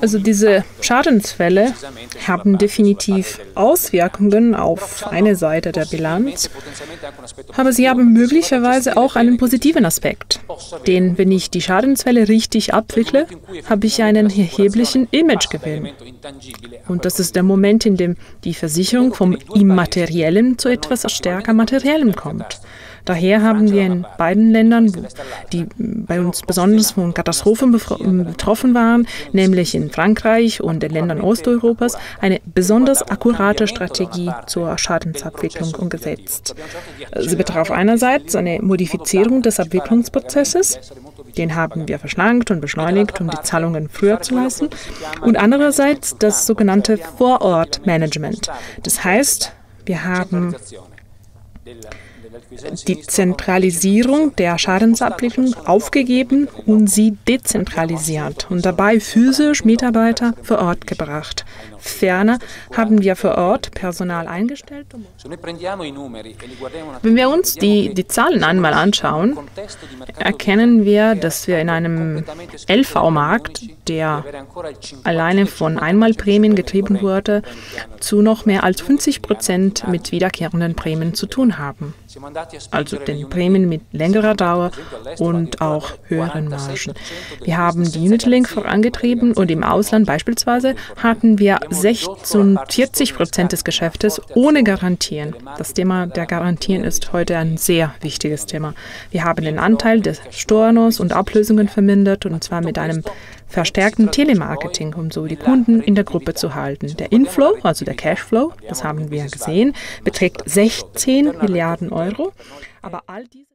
Also diese Schadensfälle haben definitiv Auswirkungen auf eine Seite der Bilanz, aber sie haben möglicherweise auch einen positiven Aspekt. Denn wenn ich die Schadensfälle richtig abwickle, habe ich einen erheblichen Imagegewinn. Und das ist der Moment, in dem die Versicherung vom Immateriellen zu etwas stärker Materiellem kommt. Daher haben wir in beiden Ländern, die bei uns besonders von Katastrophen betroffen waren, nämlich in Frankreich und den Ländern Osteuropas, eine besonders akkurate Strategie zur Schadensabwicklung umgesetzt. Sie betraf einerseits eine Modifizierung des Abwicklungsprozesses, den haben wir verschlankt und beschleunigt, um die Zahlungen früher zu leisten. Und andererseits das sogenannte Vorortmanagement. Das heißt, wir haben die Zentralisierung der Schadensabwicklung aufgegeben und sie dezentralisiert und dabei physisch Mitarbeiter vor Ort gebracht. Ferner haben wir vor Ort Personal eingestellt. Wenn wir uns die, die Zahlen einmal anschauen, erkennen wir, dass wir in einem LV-Markt, der alleine von Einmalprämien getrieben wurde, zu noch mehr als 50 Prozent mit wiederkehrenden Prämien zu tun haben also den Prämien mit längerer Dauer und auch höheren Margen. Wir haben die Unit-Link vorangetrieben und im Ausland beispielsweise hatten wir 46 Prozent des Geschäftes ohne Garantien. Das Thema der Garantien ist heute ein sehr wichtiges Thema. Wir haben den Anteil des Stornos und Ablösungen vermindert und zwar mit einem verstärkten Telemarketing, um so die Kunden in der Gruppe zu halten. Der Inflow, also der Cashflow, das haben wir gesehen, beträgt 16 Milliarden Euro. Aber all diese